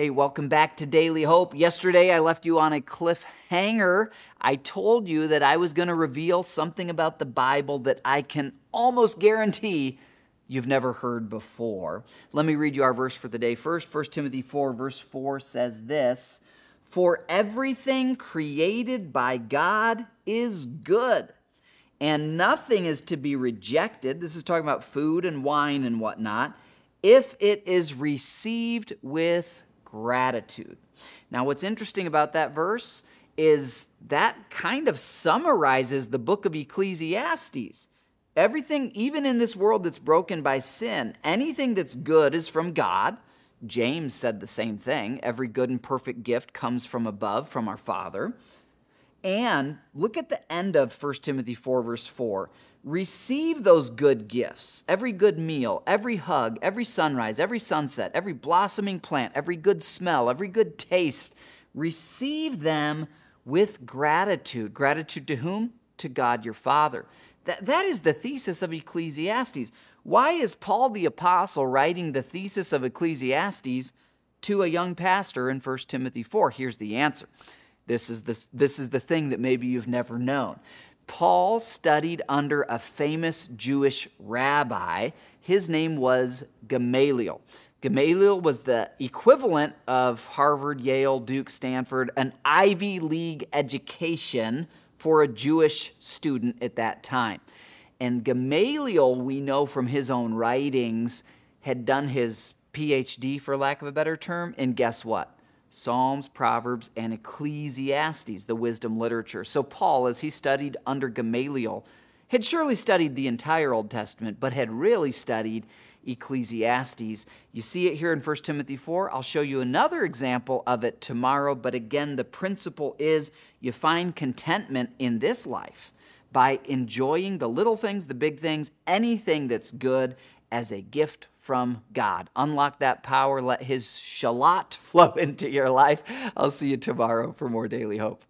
Hey, welcome back to Daily Hope. Yesterday I left you on a cliffhanger. I told you that I was going to reveal something about the Bible that I can almost guarantee you've never heard before. Let me read you our verse for the day first. 1 Timothy 4, verse 4 says this For everything created by God is good, and nothing is to be rejected. This is talking about food and wine and whatnot, if it is received with gratitude. Now, what's interesting about that verse is that kind of summarizes the book of Ecclesiastes. Everything, even in this world that's broken by sin, anything that's good is from God. James said the same thing. Every good and perfect gift comes from above, from our Father. And look at the end of 1 Timothy 4, verse 4 receive those good gifts every good meal, every hug, every sunrise, every sunset, every blossoming plant, every good smell, every good taste. Receive them with gratitude. Gratitude to whom? To God your Father. That, that is the thesis of Ecclesiastes. Why is Paul the Apostle writing the thesis of Ecclesiastes to a young pastor in 1 Timothy 4? Here's the answer. This is the, this is the thing that maybe you've never known. Paul studied under a famous Jewish rabbi. His name was Gamaliel. Gamaliel was the equivalent of Harvard, Yale, Duke, Stanford, an Ivy League education for a Jewish student at that time. And Gamaliel, we know from his own writings, had done his PhD, for lack of a better term, and guess what? Psalms, Proverbs, and Ecclesiastes, the wisdom literature. So, Paul, as he studied under Gamaliel, had surely studied the entire Old Testament, but had really studied Ecclesiastes. You see it here in 1 Timothy 4. I'll show you another example of it tomorrow, but again, the principle is you find contentment in this life by enjoying the little things, the big things, anything that's good as a gift from God. Unlock that power, let His shalom flow into your life. I'll see you tomorrow for more Daily Hope.